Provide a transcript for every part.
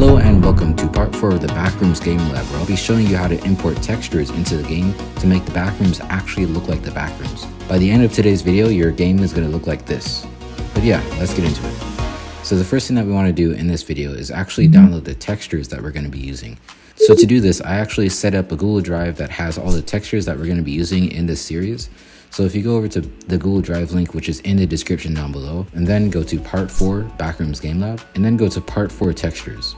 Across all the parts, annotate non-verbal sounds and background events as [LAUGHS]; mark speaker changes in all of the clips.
Speaker 1: Hello and welcome to part 4 of the Backrooms Game Lab where I'll be showing you how to import textures into the game to make the backrooms actually look like the backrooms. By the end of today's video, your game is going to look like this. But yeah, let's get into it. So the first thing that we want to do in this video is actually download the textures that we're going to be using. So to do this, I actually set up a Google Drive that has all the textures that we're going to be using in this series. So if you go over to the Google Drive link, which is in the description down below, and then go to part four, Backrooms Game Lab, and then go to part four textures.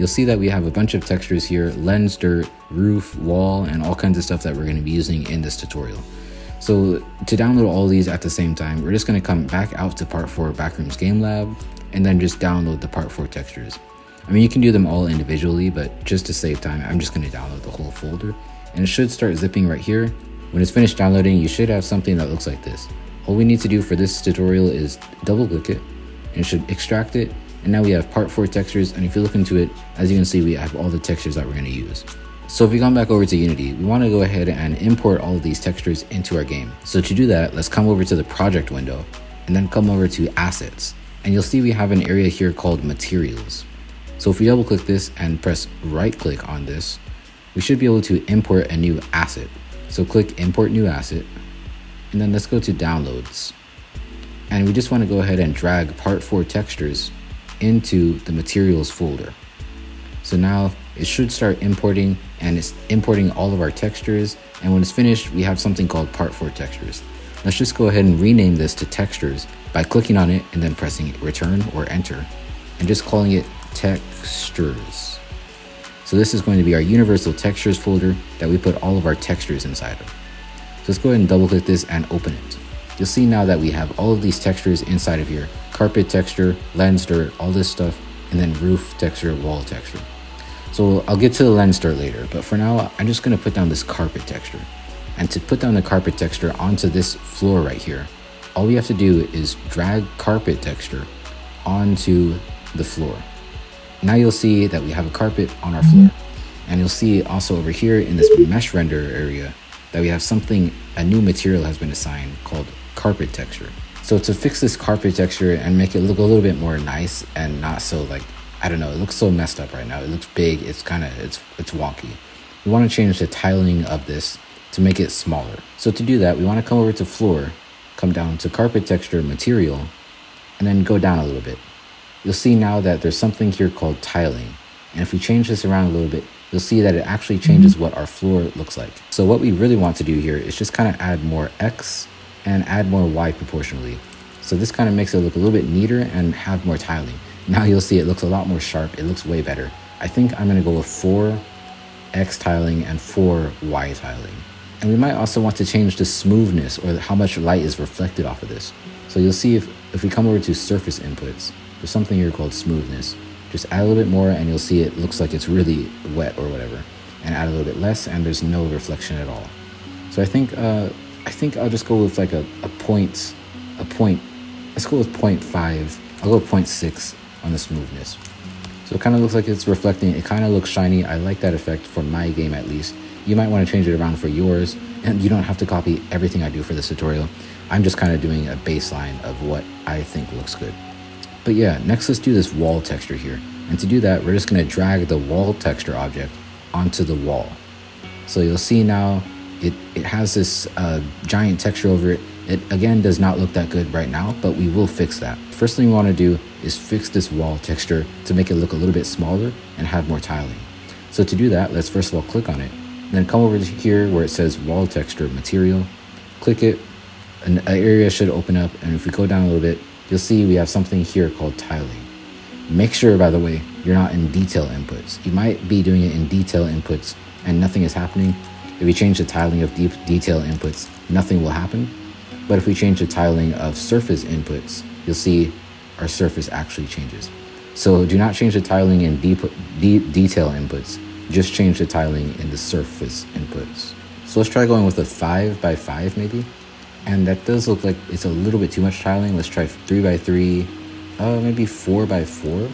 Speaker 1: You'll see that we have a bunch of textures here, lens, dirt, roof, wall, and all kinds of stuff that we're gonna be using in this tutorial. So to download all these at the same time, we're just gonna come back out to part four, Backrooms Game Lab, and then just download the part four textures. I mean, you can do them all individually, but just to save time, I'm just gonna download the whole folder. And it should start zipping right here, when it's finished downloading, you should have something that looks like this. All we need to do for this tutorial is double click it and it should extract it. And now we have part four textures. And if you look into it, as you can see, we have all the textures that we're gonna use. So if we come back over to Unity, we wanna go ahead and import all of these textures into our game. So to do that, let's come over to the project window and then come over to assets. And you'll see we have an area here called materials. So if we double click this and press right click on this, we should be able to import a new asset. So click import new asset and then let's go to downloads. And we just want to go ahead and drag part four textures into the materials folder. So now it should start importing and it's importing all of our textures. And when it's finished, we have something called part four textures. Let's just go ahead and rename this to textures by clicking on it and then pressing return or enter and just calling it textures. So this is going to be our universal textures folder that we put all of our textures inside of. So let's go ahead and double click this and open it. You'll see now that we have all of these textures inside of here. Carpet texture, lens dirt, all this stuff, and then roof texture, wall texture. So I'll get to the lens dirt later, but for now, I'm just gonna put down this carpet texture. And to put down the carpet texture onto this floor right here, all we have to do is drag carpet texture onto the floor. Now you'll see that we have a carpet on our floor. And you'll see also over here in this mesh render area that we have something, a new material has been assigned called carpet texture. So to fix this carpet texture and make it look a little bit more nice and not so like, I don't know, it looks so messed up right now. It looks big, it's kind of, it's, it's wonky. We want to change the tiling of this to make it smaller. So to do that, we want to come over to floor, come down to carpet texture material, and then go down a little bit you'll see now that there's something here called tiling. And if we change this around a little bit, you'll see that it actually changes mm-hmm. what our floor looks like. So what we really want to do here is just kind of add more X and add more Y proportionally. So this kind of makes it look a little bit neater and have more tiling. Now you'll see it looks a lot more sharp. It looks way better. I think I'm gonna go with four X tiling and four Y tiling. And we might also want to change the smoothness or how much light is reflected off of this. So you'll see if, if we come over to surface inputs, there's something here called smoothness. Just add a little bit more and you'll see it looks like it's really wet or whatever. And add a little bit less and there's no reflection at all. So I think uh, I think I'll just go with like a, a point, a point, let's go with 0.5. I'll go with 0.6 on the smoothness. So it kind of looks like it's reflecting. It kind of looks shiny. I like that effect for my game at least. You might want to change it around for yours. And you don't have to copy everything I do for this tutorial. I'm just kind of doing a baseline of what I think looks good. But yeah, next let's do this wall texture here. And to do that, we're just gonna drag the wall texture object onto the wall. So you'll see now it, it has this uh, giant texture over it. It again does not look that good right now, but we will fix that. First thing we wanna do is fix this wall texture to make it look a little bit smaller and have more tiling. So to do that, let's first of all click on it. Then come over to here where it says wall texture material, click it, an area should open up. And if we go down a little bit, you'll see we have something here called tiling. Make sure, by the way, you're not in detail inputs. You might be doing it in detail inputs and nothing is happening. If we change the tiling of deep detail inputs, nothing will happen. But if we change the tiling of surface inputs, you'll see our surface actually changes. So do not change the tiling in deep, deep detail inputs. Just change the tiling in the surface inputs. So let's try going with a 5 by 5 maybe. And that does look like it's a little bit too much tiling. Let's try three by three, uh, maybe four by four.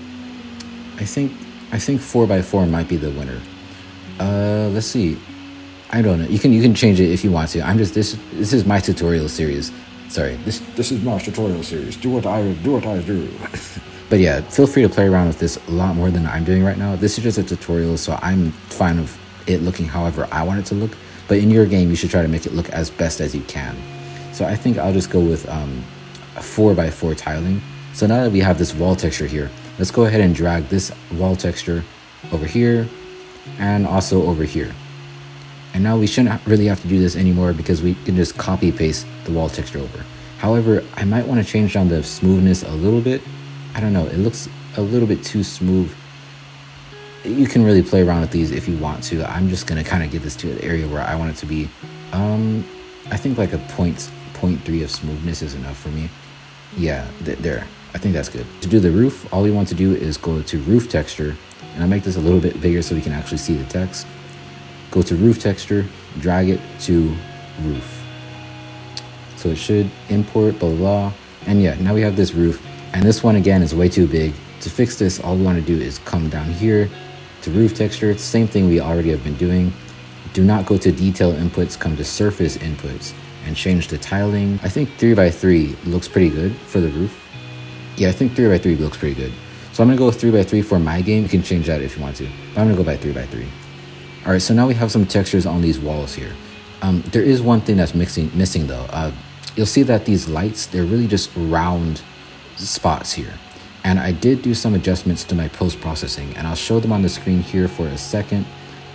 Speaker 1: I think I think four by four might be the winner. Uh, let's see. I don't know. You can you can change it if you want to. I'm just this this is my tutorial series. Sorry, this this is my tutorial series. Do what I do what I do. [LAUGHS] But yeah, feel free to play around with this a lot more than I'm doing right now. This is just a tutorial, so I'm fine with it looking however I want it to look. But in your game, you should try to make it look as best as you can. So I think I'll just go with um, a 4x4 tiling. So now that we have this wall texture here, let's go ahead and drag this wall texture over here and also over here. And now we shouldn't really have to do this anymore because we can just copy paste the wall texture over. However, I might want to change down the smoothness a little bit. I don't know, it looks a little bit too smooth. You can really play around with these if you want to. I'm just going to kind of get this to an area where I want it to be. Um, I think like a point, point three of smoothness is enough for me. Yeah, th there. I think that's good. To do the roof, all we want to do is go to roof texture and I'll make this a little bit bigger so we can actually see the text. Go to roof texture, drag it to roof. So it should import blah, blah, blah. And yeah, now we have this roof. And this one again is way too big. To fix this, all we want to do is come down here to roof texture. It's the same thing we already have been doing. Do not go to detail inputs, come to surface inputs and change the tiling. I think 3x3 looks pretty good for the roof. Yeah, I think 3x3 looks pretty good. So I'm gonna go with 3x3 for my game. You can change that if you want to. But I'm gonna go by 3x3. All right, so now we have some textures on these walls here. Um, there is one thing that's mixing, missing though. Uh, you'll see that these lights, they're really just round spots here. And I did do some adjustments to my post-processing and I'll show them on the screen here for a second.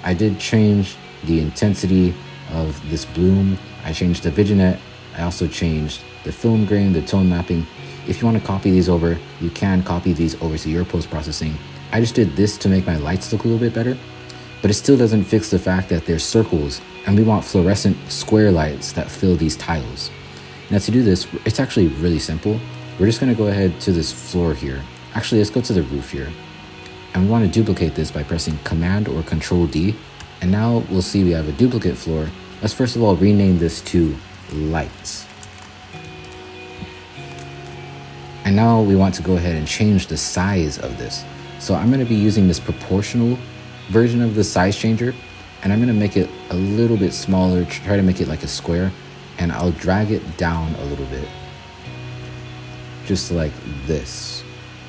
Speaker 1: I did change the intensity of this bloom. I changed the vignette. I also changed the film grain, the tone mapping, if you want to copy these over, you can copy these over to your post-processing. I just did this to make my lights look a little bit better, but it still doesn't fix the fact that they're circles and we want fluorescent square lights that fill these tiles. Now to do this, it's actually really simple. We're just gonna go ahead to this floor here. Actually, let's go to the roof here. And we wanna duplicate this by pressing Command or Control D. And now we'll see we have a duplicate floor. Let's first of all rename this to lights. And now we want to go ahead and change the size of this. So I'm going to be using this proportional version of the size changer and I'm to make it a little bit smaller, try to make it like a square and I'll drag it down a little bit. Just like this.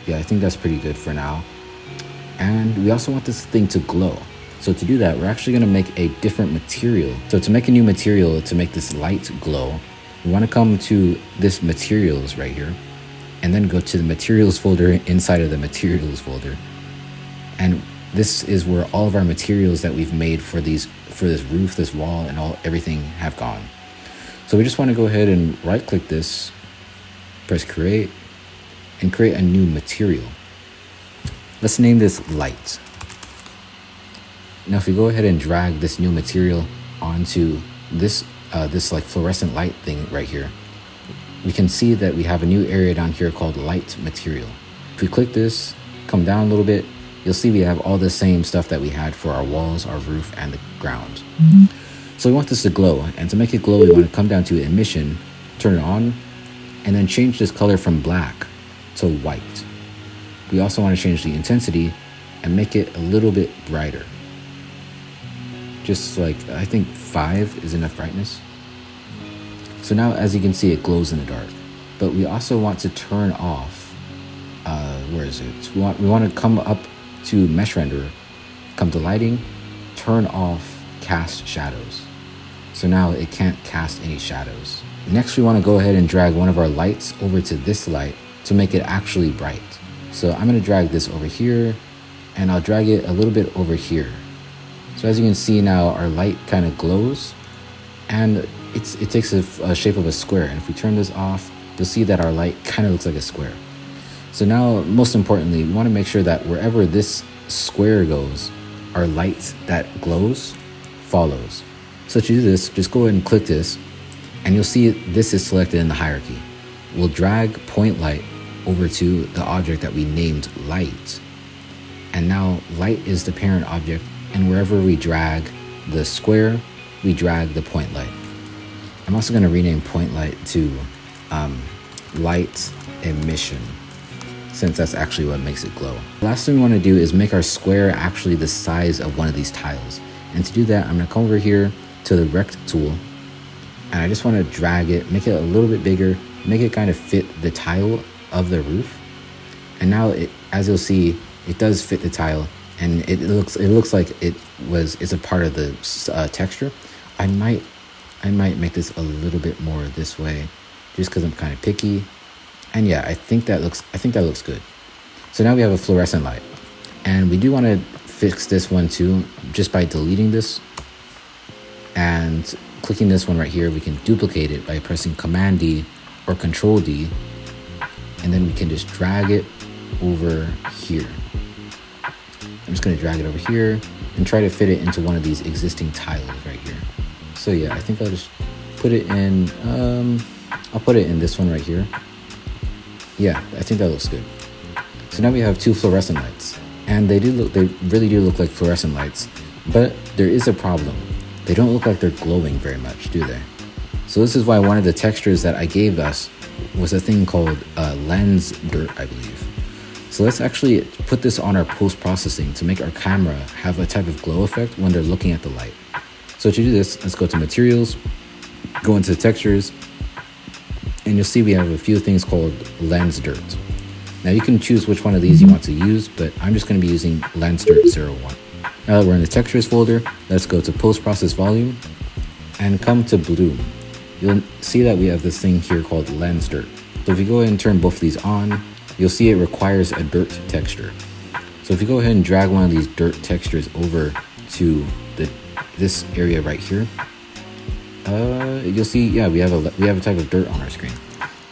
Speaker 1: Yeah, I think that's pretty good for now. And we also want this thing to glow. So to do that, we're actually to make a different material. So to make a new material to make this light glow, we want to come to this materials right here and then go to the materials folder inside of the materials folder. And this is where all of our materials that we've made for these for this roof, this wall, and all everything have gone. So we just want to go ahead and right click this, press create, and create a new material. Let's name this light. Now if we go ahead and drag this new material onto this uh, this like fluorescent light thing right here, we can see that we have a new area down here called light material. If we click this, come down a little bit, you'll see we have all the same stuff that we had for our walls, our roof, and the ground. Mm -hmm. So we want this to glow, and to make it glow, we want to come down to emission, turn it on, and then change this color from black to white. We also want to change the intensity and make it a little bit brighter. Just like, I think five is enough brightness. So now as you can see, it glows in the dark. But we also want to turn off, uh, where is it? We want, we want to come up to mesh renderer, come to lighting, turn off cast shadows. So now it can't cast any shadows. Next, we want to go ahead and drag one of our lights over to this light to make it actually bright. So I'm going to drag this over here and I'll drag it a little bit over here. So as you can see now, our light kind of glows and it takes a, a shape of a square. And if we turn this off, you'll see that our light kind of looks like a square. So now, most importantly, we want to make sure that wherever this square goes, our light that glows follows. So to do this, just go ahead and click this, and you'll see this is selected in the hierarchy. We'll drag point light over to the object that we named light. And now light is the parent object, and wherever we drag the square, we drag the point light. I'm also going to rename point light to um, light emission since that's actually what makes it glow. last thing we want to do is make our square actually the size of one of these tiles. And to do that, I'm going to come over here to the rect tool and I just want to drag it, make it a little bit bigger, make it kind of fit the tile of the roof. And now, it, as you'll see, it does fit the tile, and it looks it looks like it was it's a part of the uh, texture. I might I might make this a little bit more this way, just because I'm kind of picky. And yeah, I think that looks I think that looks good. So now we have a fluorescent light, and we do want to fix this one too, just by deleting this and clicking this one right here. We can duplicate it by pressing Command D or Control D, and then we can just drag it over here. I'm just to drag it over here and try to fit it into one of these existing tiles right here. So yeah, I think I'll just put it in, um, I'll put it in this one right here. Yeah, I think that looks good. So now we have two fluorescent lights and they do look, they really do look like fluorescent lights, but there is a problem. They don't look like they're glowing very much, do they? So this is why one of the textures that I gave us was a thing called uh, lens dirt, I believe. So let's actually put this on our post-processing to make our camera have a type of glow effect when they're looking at the light. So to do this, let's go to materials, go into textures, and you'll see we have a few things called lens dirt. Now you can choose which one of these you want to use, but I'm just going to be using lens dirt 01. Now that we're in the textures folder, let's go to post-process volume and come to bloom. You'll see that we have this thing here called lens dirt. So if you go ahead and turn both these on, you'll see it requires a dirt texture. So if you go ahead and drag one of these dirt textures over to the this area right here, uh, you'll see, yeah, we have a we have a type of dirt on our screen.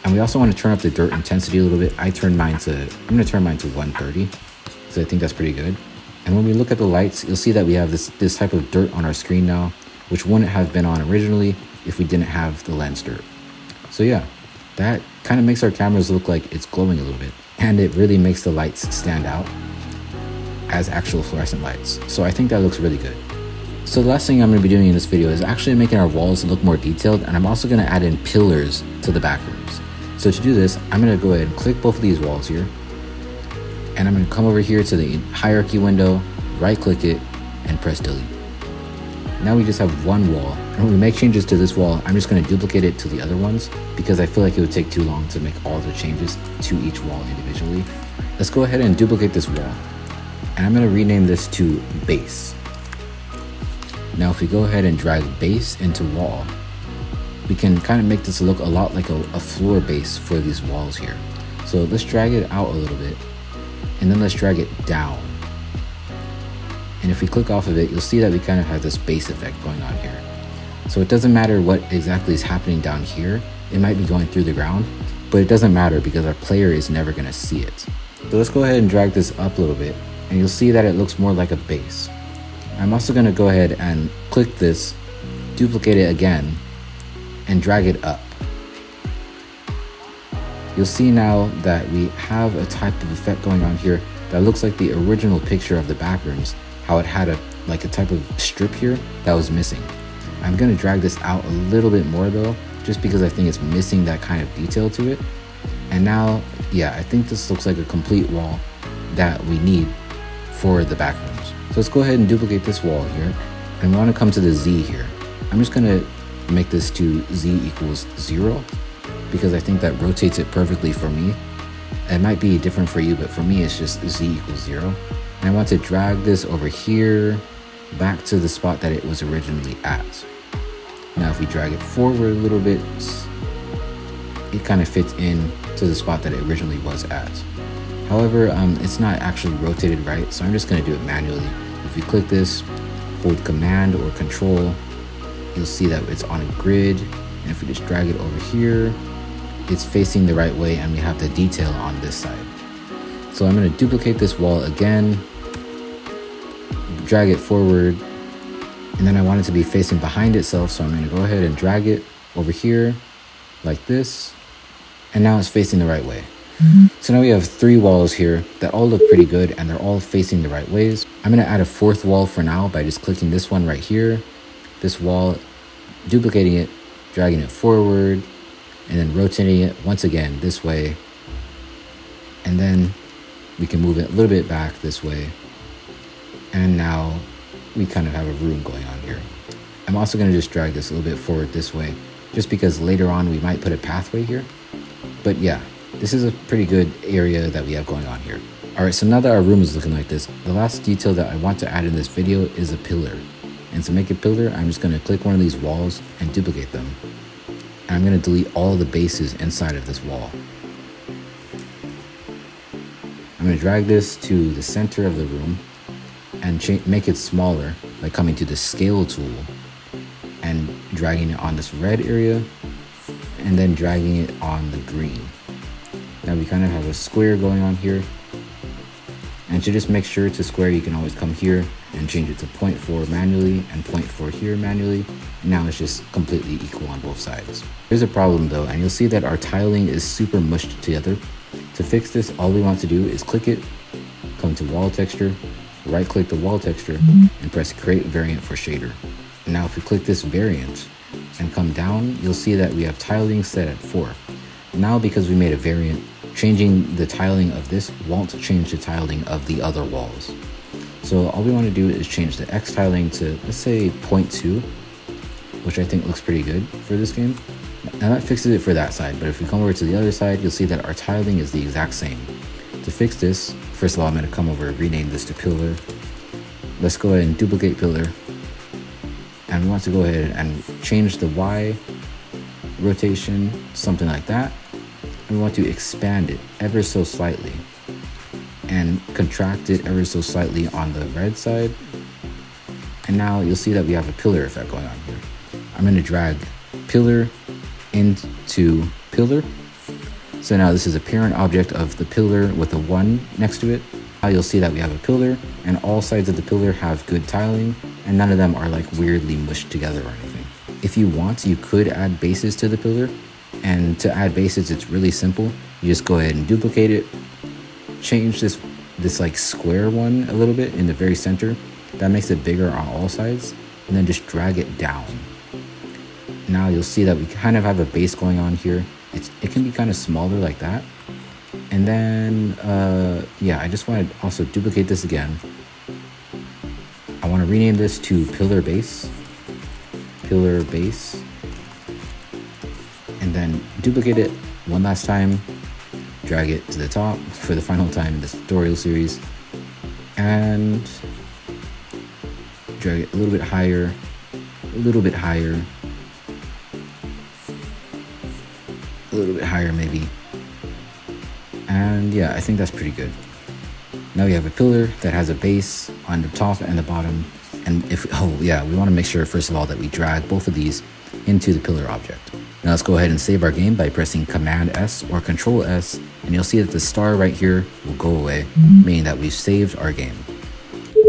Speaker 1: And we also want to turn up the dirt intensity a little bit. I turn mine to, I'm to turn mine to 130 because I think that's pretty good. And when we look at the lights, you'll see that we have this, this type of dirt on our screen now, which wouldn't have been on originally if we didn't have the lens dirt. So yeah, that kind of makes our cameras look like it's glowing a little bit and it really makes the lights stand out as actual fluorescent lights. So I think that looks really good. So the last thing I'm going to be doing in this video is actually making our walls look more detailed and I'm also going to add in pillars to the back rooms. So to do this, I'm going to go ahead and click both of these walls here and I'm going to come over here to the hierarchy window, right click it and press delete. Now we just have one wall. And [LAUGHS] when we make changes to this wall, I'm just going to duplicate it to the other ones because I feel like it would take too long to make all the changes to each wall individually. Let's go ahead and duplicate this wall. And I'm going to rename this to base. Now if we go ahead and drag base into wall, we can kind of make this look a lot like a, a floor base for these walls here. So let's drag it out a little bit and then let's drag it down and if we click off of it, you'll see that we kind of have this base effect going on here. So it doesn't matter what exactly is happening down here. It might be going through the ground, but it doesn't matter because our player is never gonna see it. So let's go ahead and drag this up a little bit and you'll see that it looks more like a base. I'm also gonna go ahead and click this, duplicate it again, and drag it up. You'll see now that we have a type of effect going on here that looks like the original picture of the backrooms how it had a like a type of strip here that was missing. I'm gonna drag this out a little bit more though, just because I think it's missing that kind of detail to it. And now, yeah, I think this looks like a complete wall that we need for the back rooms. So let's go ahead and duplicate this wall here. And we wanna come to the Z here. I'm just gonna make this to Z equals zero because I think that rotates it perfectly for me. It might be different for you, but for me, it's just Z equals zero. And I want to drag this over here back to the spot that it was originally at. Now if we drag it forward a little bit, it kind of fits in to the spot that it originally was at. However, um, it's not actually rotated right, so I'm just gonna do it manually. If you click this, hold command or control, you'll see that it's on a grid. And if we just drag it over here, it's facing the right way and we have the detail on this side. So I'm going to duplicate this wall again, drag it forward, and then I want it to be facing behind itself. So I'm going to go ahead and drag it over here like this. And now it's facing the right way. Mm-hmm. So now we have three walls here that all look pretty good and they're all facing the right ways. I'm going to add a fourth wall for now by just clicking this one right here, this wall, duplicating it, dragging it forward, and then rotating it once again this way. And then we can move it a little bit back this way. And now we kind of have a room going on here. I'm also going to just drag this a little bit forward this way, just because later on we might put a pathway here. But yeah, this is a pretty good area that we have going on here. Alright, so now that our room is looking like this, the last detail that I want to add in this video is a pillar. And to make a pillar, I'm just going to click one of these walls and duplicate them. And I'm going to delete all the bases inside of this wall. I'm going to drag this to the center of the room and make it smaller by coming to the scale tool and dragging it on this red area and then dragging it on the green. Now we kind of have a square going on here. And to just make sure it's a square, you can always come here and change it to 0.4 manually and 0.4 here manually. Now it's just completely equal on both sides. There's a problem though, and you'll see that our tiling is super mushed together. To fix this, all we want to do is click it, come to wall texture, right click the wall texture, and press create variant for shader. Now if we click this variant and come down, you'll see that we have tiling set at 4. Now because we made a variant, changing the tiling of this won't change the tiling of the other walls. So all we want to do is change the X tiling to, let's say 0.2, which I think looks pretty good for this game. Now that fixes it for that side, but if we come over to the other side, you'll see that our tiling is the exact same. To fix this, first of all, I'm going to come over and rename this to pillar. Let's go ahead and duplicate pillar. And we want to go ahead and change the Y rotation, something like that. We want to expand it ever so slightly and contract it ever so slightly on the red side. And now you'll see that we have a pillar effect going on here. I'm going to drag pillar into pillar. So now this is a parent object of the pillar with a 1 next to it. Now you'll see that we have a pillar and all sides of the pillar have good tiling and none of them are like weirdly mushed together or anything. If you want, you could add bases to the pillar and to add bases, it's really simple. You just go ahead and duplicate it, change this this like square one a little bit in the very center. That makes it bigger on all sides and then just drag it down. Now you'll see that we kind of have a base going on here. It's, it can be kind of smaller like that. And then, uh, yeah, I just want to also duplicate this again. I want to rename this to pillar base. Pillar base. Duplicate it one last time drag it to the top for the final time in this tutorial series and drag it a little bit higher, a little bit higher, a little bit higher maybe. And yeah, I think that's pretty good. Now we have a pillar that has a base on the top and the bottom. And if, oh yeah, we want to make sure first of all that we drag both of these into the pillar object. Now let's go ahead and save our game by pressing Command S or Control S, and you'll see that the star right here will go away, meaning that we've saved our game.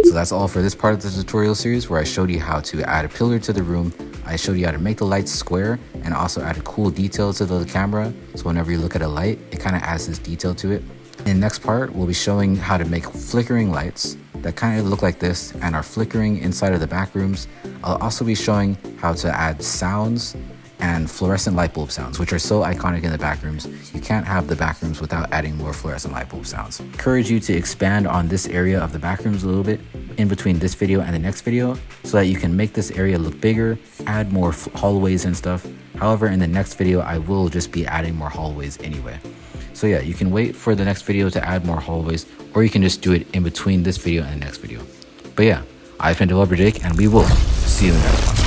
Speaker 1: So that's all for this part of the tutorial series where I showed you how to add a pillar to the room, I showed you how to make the lights square, and also add a cool detail to the camera, so whenever you look at a light, it kind of adds this detail to it. In the next part, we'll be showing how to make flickering lights that kind of look like this and are flickering inside of the back rooms. I'll also be showing how to add sounds and fluorescent light bulb sounds, which are so iconic in the backrooms. You can't have the backrooms without adding more fluorescent light bulb sounds. I Encourage you to expand on this area of the backrooms a little bit in between this video and the next video so that you can make this area look bigger, add more hallways and stuff. However, in the next video, I will just be adding more hallways anyway. So yeah, you can wait for the next video to add more hallways, or you can just do it in between this video and the next video. But yeah, I've been Developer Jake, and we will see you in the next one.